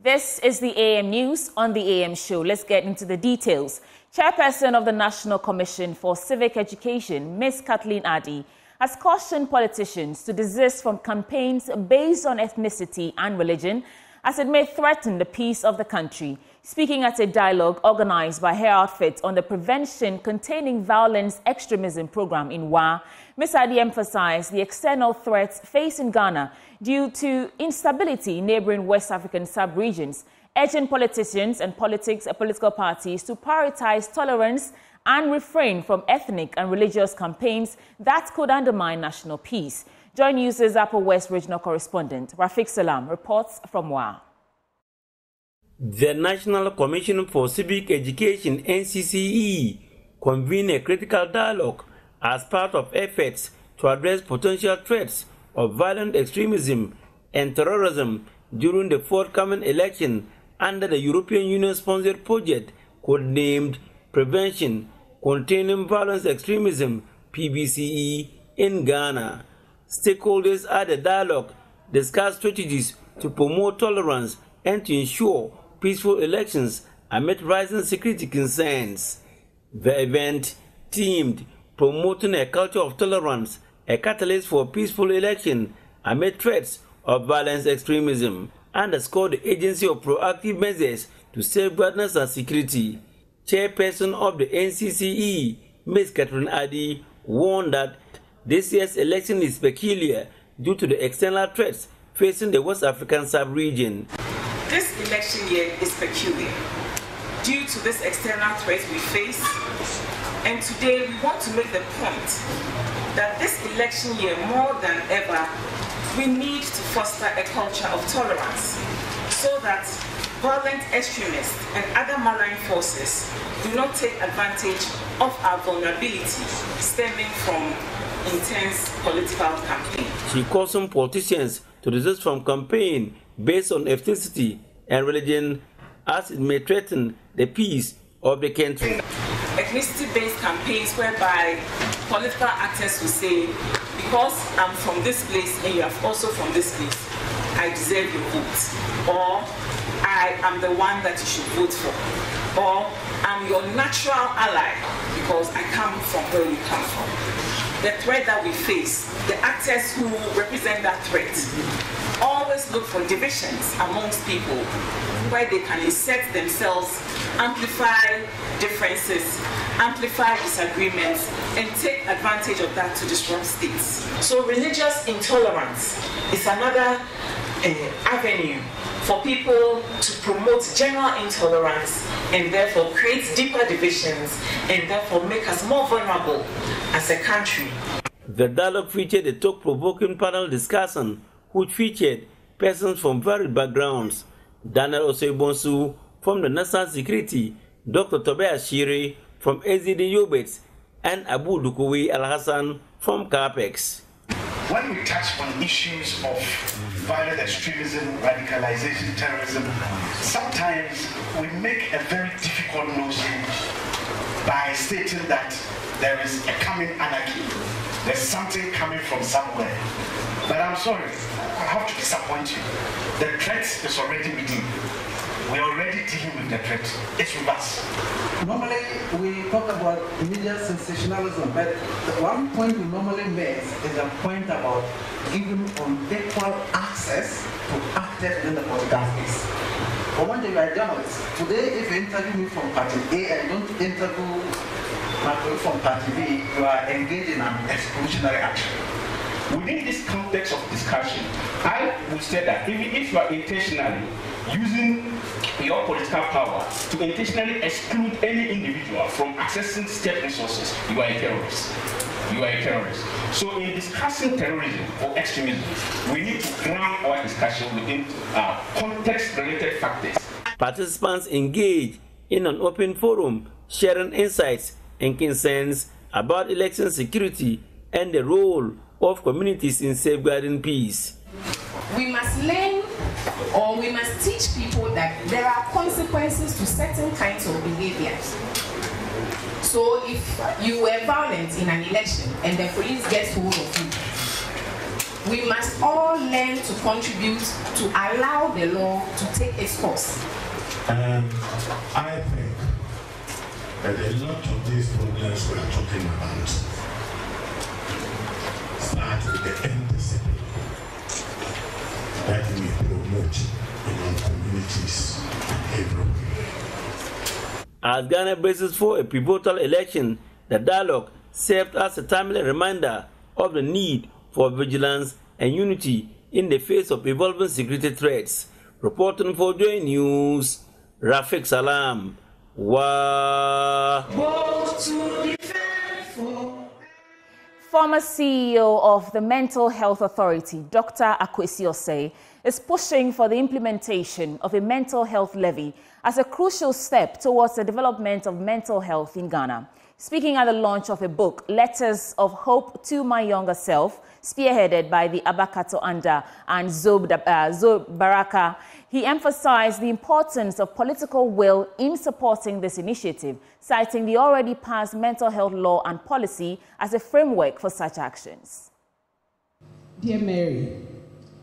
This is the AM News on the AM Show. Let's get into the details. Chairperson of the National Commission for Civic Education, Ms. Kathleen Addy, has cautioned politicians to desist from campaigns based on ethnicity and religion as it may threaten the peace of the country. Speaking at a dialogue organized by her outfit on the Prevention Containing Violence Extremism program in Wa, Ms. Addy emphasized the external threats facing Ghana due to instability in neighboring West African sub-regions, urging politicians and politics, uh, political parties to prioritize tolerance and refrain from ethnic and religious campaigns that could undermine national peace. Joy News' Upper West regional correspondent Rafiq Salam reports from Wa. The National Commission for Civic Education NCCE convened a critical dialogue as part of efforts to address potential threats of violent extremism and terrorism during the forthcoming election under the European Union sponsored project codenamed Prevention Containing Violence Extremism PVCE in Ghana. Stakeholders at the dialogue discussed strategies to promote tolerance and to ensure peaceful elections amid rising security concerns. The event, themed Promoting a Culture of Tolerance, a catalyst for peaceful election amid threats of violence extremism, underscored the agency of proactive measures to safeguard national security. Chairperson of the NCCE, Ms. Catherine Addy, warned that this year's election is peculiar due to the external threats facing the West African sub-region. This election year is peculiar due to this external threat we face. And today we want to make the point that this election year, more than ever, we need to foster a culture of tolerance so that violent extremists and other malign forces do not take advantage of our vulnerability stemming from intense political campaign. She on politicians to resist from campaign based on ethnicity and religion as it may threaten the peace of the country. Ethnicity-based campaigns whereby political actors will say, because I'm from this place and you are also from this place, I deserve your vote. Or I am the one that you should vote for. Or I'm your natural ally because I come from where you come from the threat that we face, the actors who represent that threat, always look for divisions amongst people where they can insert themselves, amplify differences, amplify disagreements, and take advantage of that to disrupt states. So religious intolerance is another uh, avenue for people to promote general intolerance and therefore create deeper divisions and therefore make us more vulnerable as a country. The dialogue featured a talk provoking panel discussion which featured persons from varied backgrounds. Daniel Osebonsu from the National Security, Dr. Tobias Shiri from AZD Yobets, and Abu Dukoui Al Hassan from CAPEX when we touch on issues of violent extremism, radicalization, terrorism, sometimes we make a very difficult notion by stating that there is a coming anarchy. There's something coming from somewhere. But I'm sorry, I have to disappoint you. The threat is already within. We're already dealing with the threat. It's with us. Normally, we talk about media sensationalism, but the one point we normally make is the point about giving unequal access to actors in the political space. One day, we are journalists. Today, if you interview me from party A and don't interview from party B, you are engaged in an exclusionary action. Within this context of discussion, I would say that if, if you are intentionally using your political power to intentionally exclude any individual from accessing state resources, you are a terrorist. You are a terrorist. So in discussing terrorism or extremism, we need to ground our discussion within uh, context-related factors. Participants engage in an open forum, sharing insights and concerns about election security and the role of communities in safeguarding peace. We must learn or we must teach people that there are consequences to certain kinds of behaviors. So if you were violent in an election and the police gets hold of you, we must all learn to contribute to allow the law to take its course. Um, I think that a lot of these problems we're talking about start with the indiscipline that we promote in our communities and everywhere. As Ghana braces for a pivotal election, the dialogue served as a timely reminder of the need for vigilance and unity in the face of evolving security threats. Reporting for Joy News, Rafik Salam. Former CEO of the Mental Health Authority, Dr. Akwasi Osei, is pushing for the implementation of a mental health levy as a crucial step towards the development of mental health in Ghana. Speaking at the launch of a book, Letters of Hope to My Younger Self, spearheaded by the Abakato Anda and Zob, uh, Zob Baraka, he emphasized the importance of political will in supporting this initiative, citing the already passed mental health law and policy as a framework for such actions. Dear Mary,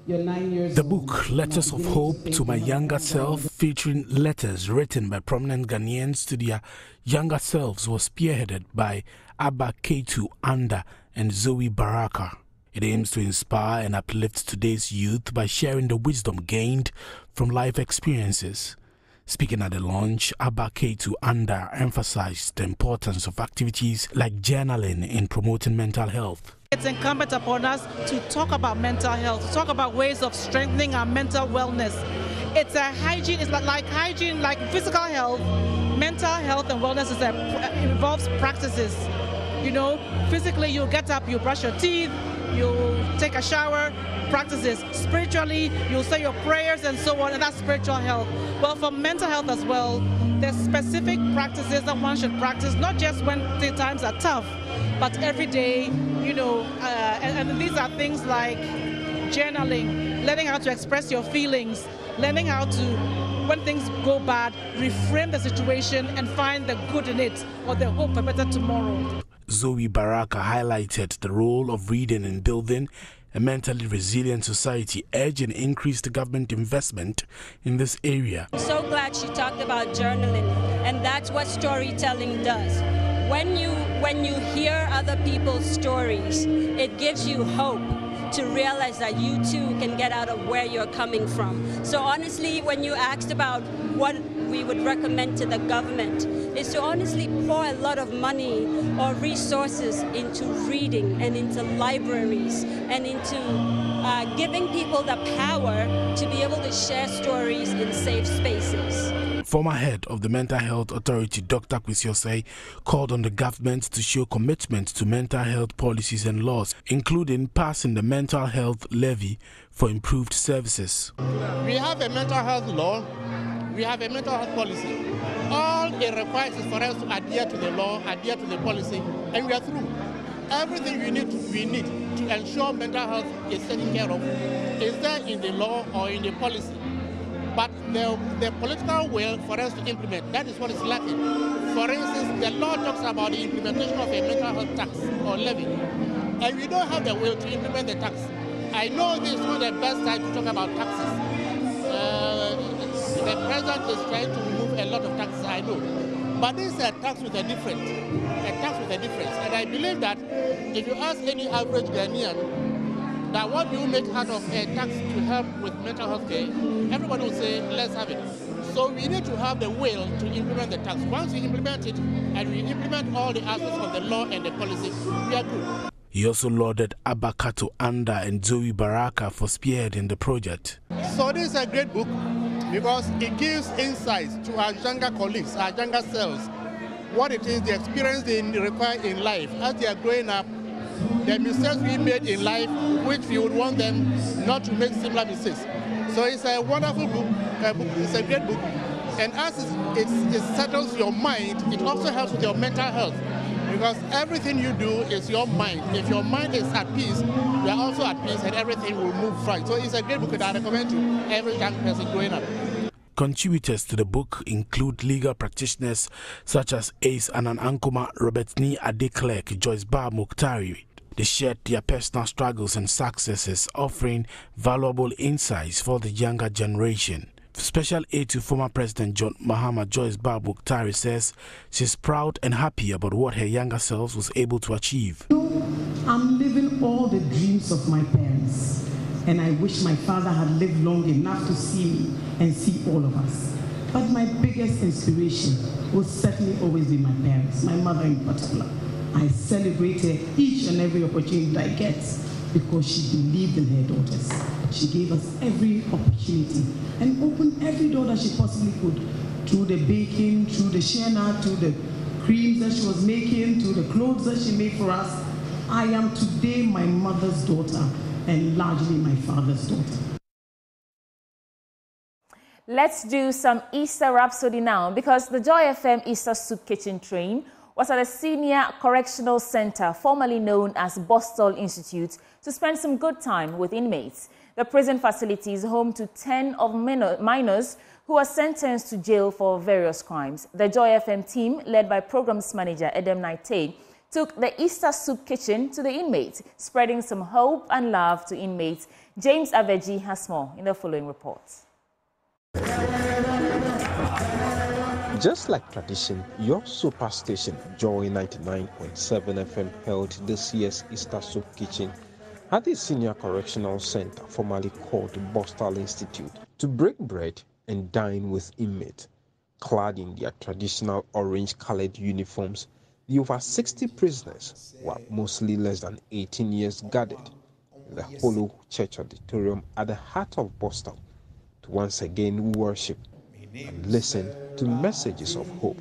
you're nine years the book Letters of Hope to My Younger Self, featuring letters written by prominent Ghanaians to their younger selves, was spearheaded by Abba Ketu Anda and Zoe Baraka. It aims to inspire and uplift today's youth by sharing the wisdom gained from life experiences. Speaking at the launch, Abba Ketu Anda emphasized the importance of activities like journaling in promoting mental health. It's incumbent upon us to talk about mental health, to talk about ways of strengthening our mental wellness. It's a hygiene, it's like hygiene, like physical health, mental health and wellness is a, involves practices. You know, physically you get up, you brush your teeth, you take a shower, practices. Spiritually, you'll say your prayers and so on, and that's spiritual health. Well, for mental health as well, there's specific practices that one should practice, not just when the times are tough, but every day, you know, uh, and, and these are things like journaling, learning how to express your feelings, learning how to when things go bad, reframe the situation and find the good in it or the hope for better tomorrow. Zoe Baraka highlighted the role of reading in building a mentally resilient society, urging increased government investment in this area. I'm so glad she talked about journaling, and that's what storytelling does. When you when you hear other people's stories, it gives you hope to realize that you too can get out of where you're coming from. So honestly, when you asked about what we would recommend to the government is to honestly pour a lot of money or resources into reading and into libraries and into uh, giving people the power to be able to share stories in safe spaces. Former head of the Mental Health Authority, Dr. Kwesi called on the government to show commitment to mental health policies and laws, including passing the mental health levy for improved services. We have a mental health law, we have a mental health policy. All it requires is for us to adhere to the law, adhere to the policy, and we are through. Everything we need to, we need to ensure mental health is taken care of is there in the law or in the policy. But the, the political will for us to implement, that is what is lacking. For instance, the law talks about the implementation of a mental health tax or levy, and we don't have the will to implement the tax. I know this is not the best time to talk about taxes. Uh, the president is trying to remove a lot of taxes, I know. But this is a tax with a difference, a tax with a difference. And I believe that if you ask any average Ghanaian that what do you make out of a tax to help with mental health care, everybody will say, let's have it. So we need to have the will to implement the tax. Once we implement it and we implement all the aspects of the law and the policy, we are good. He also lauded Abba Kato Anda and Zoe Baraka for spearheading the project. So this is a great book because it gives insights to our younger colleagues, our younger selves, what it is, the experience they require in life. As they are growing up, the mistakes we made in life, which we would want them not to make similar mistakes. So it's a wonderful book, it's a great book, and as it settles your mind, it also helps with your mental health because everything you do is your mind. If your mind is at peace, you are also at peace and everything will move right. So it's a great book that I recommend to every young person growing up. Contributors to the book include legal practitioners such as Ace Anan Ankomah, Robert Nii Arday Clegg, Joyce Bawah Mogtari, They shared their personal struggles and successes, offering valuable insights for the younger generation. Special aide to former President John Mahama Joyce Bawah Mogtari says she's proud and happy about what her younger self was able to achieve. I'm living all the dreams of my parents, and I wish my father had lived long enough to see me and see all of us. But my biggest inspiration will certainly always be my parents, my mother in particular. I celebrate each and every opportunity I get because she believed in her daughters. She gave us every opportunity and opened every door that she possibly could through the baking, through the shena, through the creams that she was making, through the clothes that she made for us. I am today my mother's daughter and largely my father's daughter. Let's do some Easter Rhapsody now because the Joy FM Easter Soup Kitchen train was at the Senior Correctional Center, formerly known as Borstal Institute, to spend some good time with inmates. The prison facility is home to 10 of minors who are sentenced to jail for various crimes. The Joy FM team, led by Programs Manager Edem Naite, took the Easter Soup Kitchen to the inmates, spreading some hope and love to inmates. James Avedzi has more in the following report. Just like tradition, your superstation Joy 99.7 FM held this year's Easter Soup Kitchen at the Senior Correctional Center, formerly called Borstal Institute, to break bread and dine with inmates. Clad in their traditional orange colored uniforms, the over 60 prisoners were mostly less than 18 years gathered in the Hollow Church Auditorium at the heart of Borstal to once again worship and listen to messages of hope.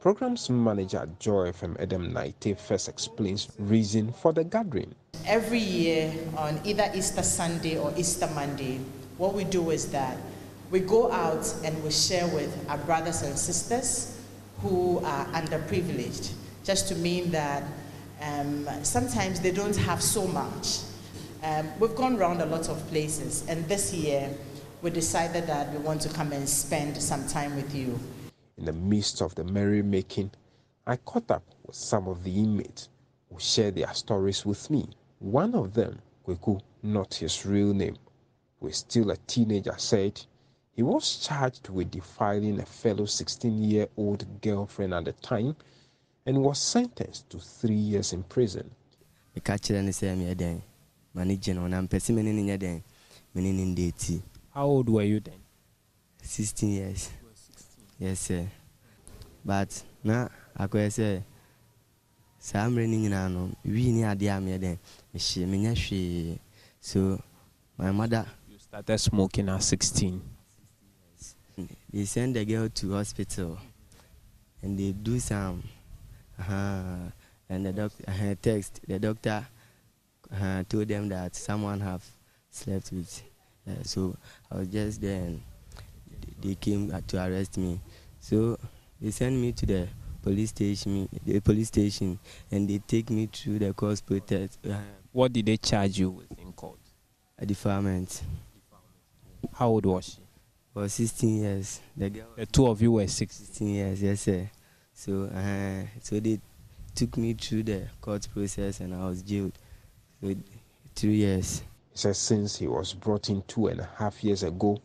Programs manager Joy FM Edem Naite first explains reason for the gathering. Every year on either Easter Sunday or Easter Monday, what we do is that we go out and we share with our brothers and sisters who are underprivileged, just to mean that um, sometimes they don't have so much. Um, we've gone around a lot of places, and this year we decided that we want to come and spend some time with you. In the midst of the merrymaking, I caught up with some of the inmates who shared their stories with me. One of them, Kweku, not his real name, who is still a teenager, said he was charged with defiling a fellow 16 year old girlfriend at the time and was sentenced to three years in prison. How old were you then? 16 years. Yes, sir. But na akɔyɛ sɛ saa mmerɛ no nyinaa no wii ne adeɛ a meɛ dɛn mehyɛ menyɛ hwee so my mother you started smoking at 16 they send the girl to hospital and they do some uh, and the doctor uh, text the doctor uh, told them that someone have slept with. Uh, so I was just there and they came to arrest me. So they sent me to the police station, the police station, and they take me through the court protest. Uh, what did they charge you with in court? A defilement. How old was she? Was 16 years. The, girl the two of you were 16 years, yes, sir. So, uh, so they took me through the court process and I was jailed for two years. He says since he was brought in two and a half years ago,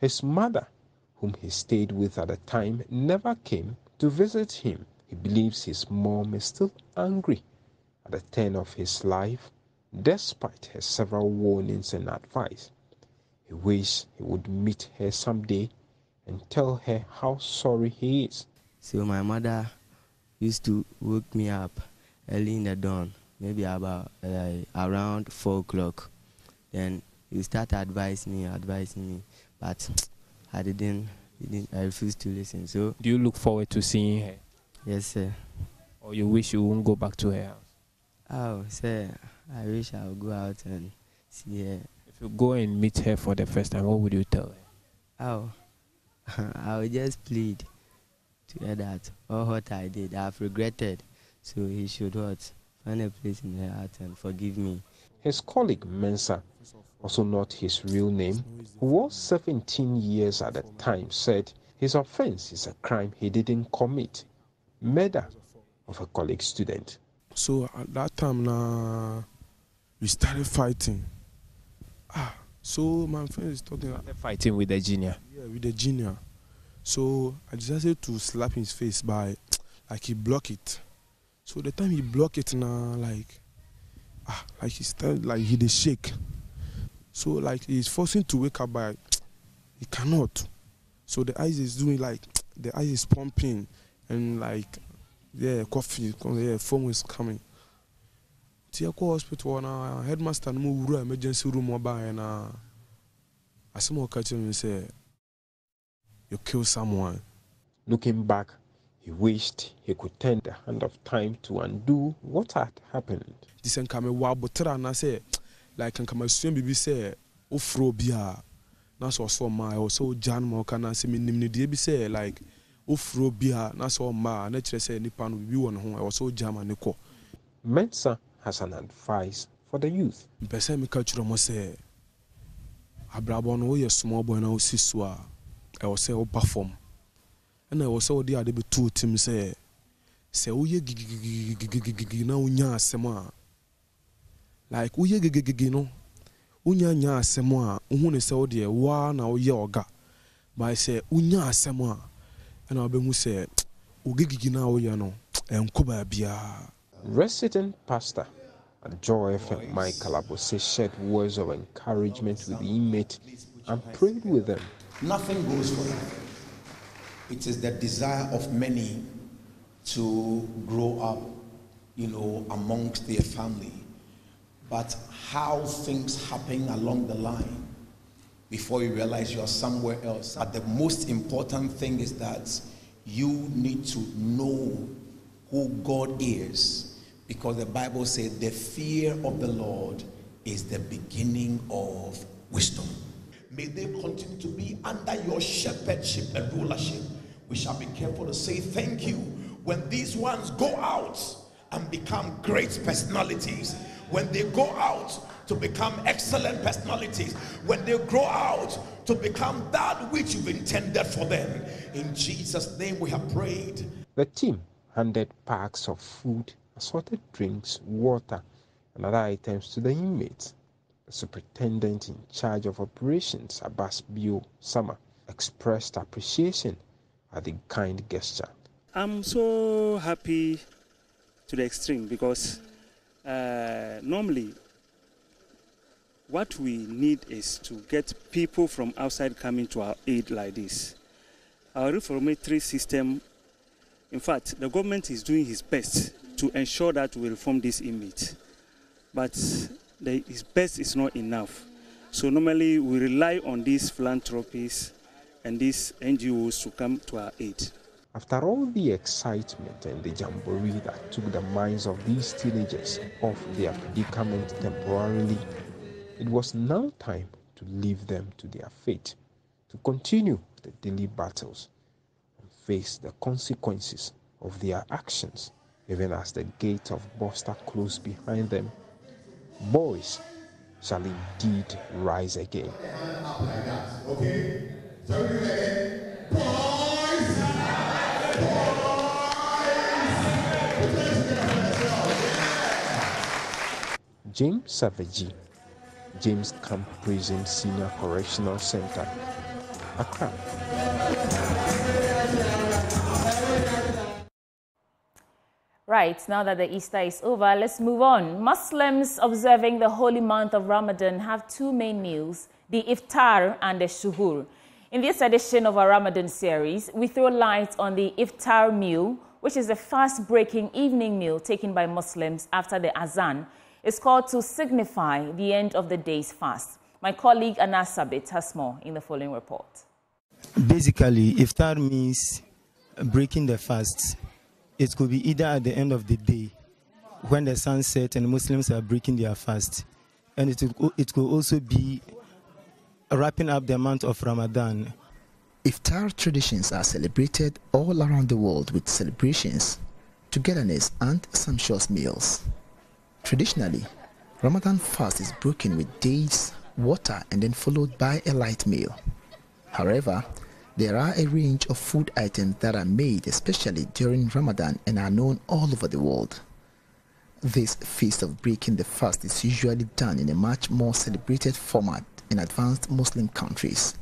his mother, whom he stayed with at the time, never came to visit him. He believes his mom is still angry at the turn of his life, despite her several warnings and advice. He wishes he would meet her someday and tell her how sorry he is. So my mother used to wake me up early in the dawn, maybe about uh, around four o'clock. Then you start advising me, advising me, but I didn't, didn't, I refused to listen. So do you look forward to seeing her? Yes, sir. Or you wish you wouldn't go back to her house? Oh, sir, I wish I would go out and see her. If you go and meet her for the first time, what would you tell her? Oh, I would just plead to hear that all what I did, I've regretted. So he should what? Find a place in her heart and forgive me. His colleague Mensa, also not his real name, who was 17 years at the time, said his offense is a crime he didn't commit murder of a colleague student. So at that time, now we started fighting. Ah, so my friend is talking. Like, fighting with the junior. Yeah, with the junior. So I decided to slap his face by, like he block it. So the time he block it now, like, ah, like he started like he did shake. So like he's forcing to wake up by, he cannot. So the eyes is doing like the eyes is pumping and like yeah coffee yeah foam is coming. Ti ɛkɔ hospital na headmaster no emergency room ɔbaeɛ na asɛm a ɔka kyerɛ me sɛ you kill someone. Looking back, he wished he could turn the hand of time to undo what had happened. Ti sɛ nka mewɔ abotire anaasɛ like nka masua biribi sɛ woforo obi a na ɔsɛ ɔma ɛwɔ sɛ wogya no ma ɔka na no deɛ bi sɛ like woforo bi a na sɛ ɔma a na kyerɛ sɛ nipa no biribi wɔ ne ho ɛwɔ sɛ wogya ne mensa has an advice for the youth mpɛ sɛ meka kyerɛ mo sɛ abrabɔ no woyɛ small boy na wosi so a ɛwɔ sɛ woba fam ɛna ɛwɔ sɛ wode ade bɛto tim sɛ sɛ woyɛ gigigigigigigi na wonya asɛm a like woyɛ gigigigi no wonya nya asɛm a wohu ne sɛ wodeɛ woa na woyɛ ɔga bae sɛ wonya asɛm a ɛna wobɛhu sɛ ogigigi no a no ɛnkɔ baabiaa resident pastor at Joy FM, Mike Kalabose shared words of encouragement with the inmate and prayed with them. Nothing goes for them. It is the desire of many to grow up, you know, amongst their family but how things happen along the line before you realize you're somewhere else. But the most important thing is that you need to know who God is because the Bible says the fear of the Lord is the beginning of wisdom. May they continue to be under your shepherdship and rulership. We shall be careful to say thank you when these ones go out and become great personalities when they go out to become excellent personalities, when they grow out to become that which you've intended for them. In Jesus' name we have prayed. The team handed packs of food, assorted drinks, water, and other items to the inmates. Superintendent in charge of operations, Abbas Bio Sama, expressed appreciation at the kind gesture. I'm so happy to the extreme because uh, normally what we need is to get people from outside coming to our aid like this. Our reformatory system, in fact, the government is doing his best to ensure that we reform this image. But the, his best is not enough. So normally we rely on these philanthropies and these NGOs to come to our aid. After all the excitement and the jamboree that took the minds of these teenagers off their predicament temporarily, it was now time to leave them to their fate, to continue the daily battles and face the consequences of their actions, even as the gate of Bosta closed behind them. Boys shall indeed rise again. James Savaji, James Camp Prison Senior Correctional Center, Accra. Right, now that the Easter is over, let's move on. Muslims observing the holy month of Ramadan have two main meals, the iftar and the shuhur. In this edition of our Ramadan series, we throw light on the iftar meal, which is a fast-breaking evening meal taken by Muslims after the azan It's called to signify the end of the day's fast. My colleague Anas Sabit has more in the following report. Basically, iftar means breaking the fast. It could be either at the end of the day when the sun sets and Muslims are breaking their fast, and it, it could also be wrapping up the month of Ramadan. Iftar traditions are celebrated all around the world with celebrations, togetherness, and sumptuous meals. Traditionally, Ramadan fast is broken with dates, water, and then followed by a light meal. However, there are a range of food items that are made especially during Ramadan and are known all over the world. This feast of breaking the fast is usually done in a much more celebrated format in advanced Muslim countries.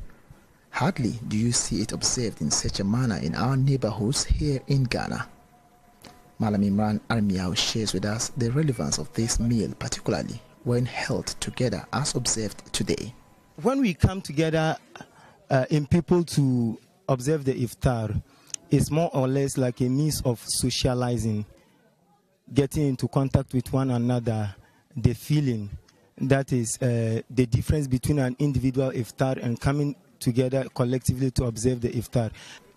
Hardly do you see it observed in such a manner in our neighborhoods here in Ghana. Malam Imran Armiao shares with us the relevance of this meal, particularly when held together as observed today. When we come together uh, in people to observe the iftar, it's more or less like a means of socializing, getting into contact with one another, the feeling. That is uh, the difference between an individual iftar and coming together collectively to observe the iftar.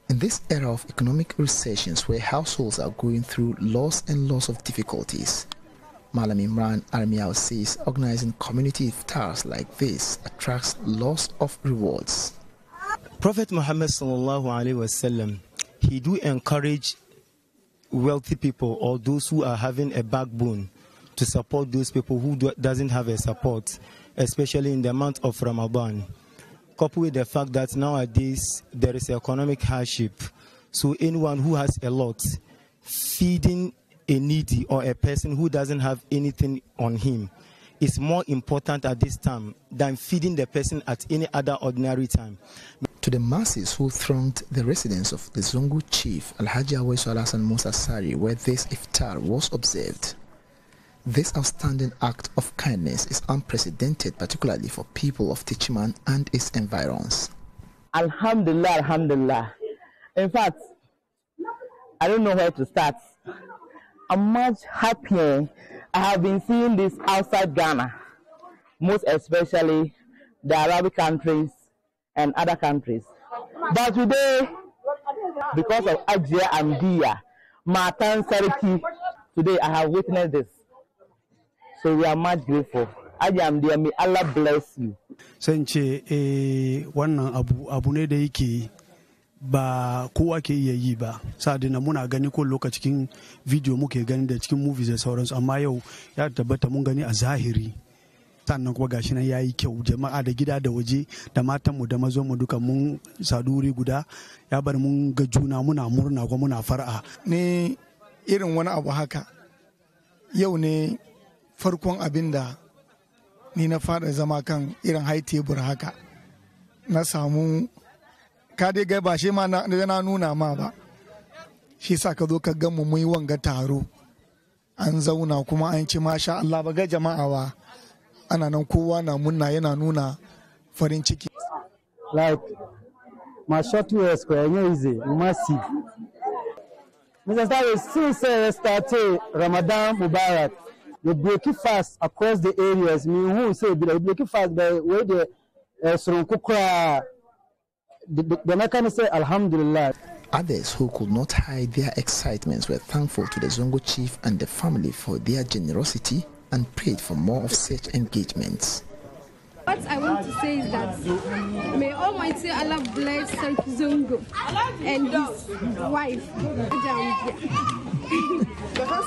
In this era of economic recessions where households are going through loss and loss of difficulties, Malam Imran Armiao says organizing community iftars like this attracts lots of rewards. Prophet Muhammad sallallahu alaihi wasallam, he do encourage wealthy people or those who are having a backbone to support those people who do, doesn't have a support, especially in the month of Ramadan coupled with the fact that nowadays there is economic hardship. So anyone who has a lot, feeding a needy or a person who doesn't have anything on him is more important at this time than feeding the person at any other ordinary time. To the masses who thronged the residence of the Zongo chief Alhaji Awaisu Alasan Musa Sari where this iftar was observed, this outstanding act of kindness is unprecedented, particularly for people of Techiman and its environs. Alhamdulillah, Alhamdulillah. In fact, I don't know where to start. I'm much happier. I have been seeing this outside Ghana, most especially the Arabic countries and other countries. But today, because of Ajia and Dia, Matan Sariki, today I have witnessed this. So we are much grateful. Ajam dear, may Allah bless you. Sai ce wannan abu abu ne da yake ba kowa ke iya yi ba na muna gani ko lokacin video muke gani da cikin movies da sauransu amma yau ya tabbata mun gani a zahiri sannan kuma gashi nan yayi kyau. Jama'a da gida da waje da matanmu da mu duka mun saduri guda. Ya bar mun ga juna muna murna kuma muna far'a ne irin wani abu haka yau ne farkon abin da ni na fara zama kan irin high tebur haka. Na samu ka dai gai ba shi ma na nuna ma ba. Shi sa ka zo ka gan mu yi wanga taro. An zauna kuma an ci masha Allah ba ga jama'a ba. Ana nan kowa na munna yana nuna farin ciki like my short words ko easy massive Mr. Starry, since started Ramadan Mubarak, you break it fast across the areas. Me who say you break it fast the way the uh, Soronko the, Meccan say Alhamdulillah. Others who could not hide their excitements were thankful to the Zongo chief and the family for their generosity and prayed for more of such engagements. What I want to say is that may Almighty Allah bless Sarki Zongo and his wife,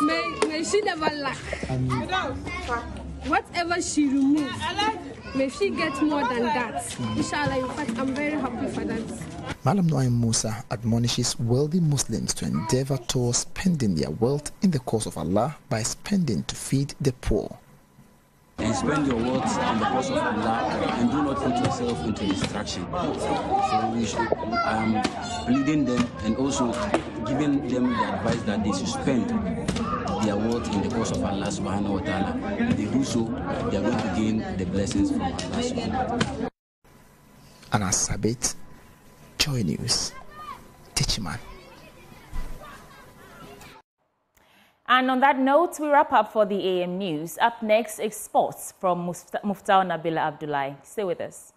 may, may she never lack. Whatever she removes, may she get more than that. Inshallah, in fact, I'm very happy for that. Malam Noaim Musa admonishes wealthy Muslims to endeavor towards spending their wealth in the cause of Allah by spending to feed the poor and spend your wealth in the cause of Allah and do not put yourself into distraction. So we should, um, pleading them and also giving them the advice that they should spend their wealth in the cause of Allah subhanahu wa ta'ala. If they do so, they are going to gain the blessings from Allah subhanahu wa ta'ala. Anas Sabit, Joy News, Techiman. And on that note, we wrap up for the AM News. Up next is sports from Mufta Nabila Abdullahi. Stay with us.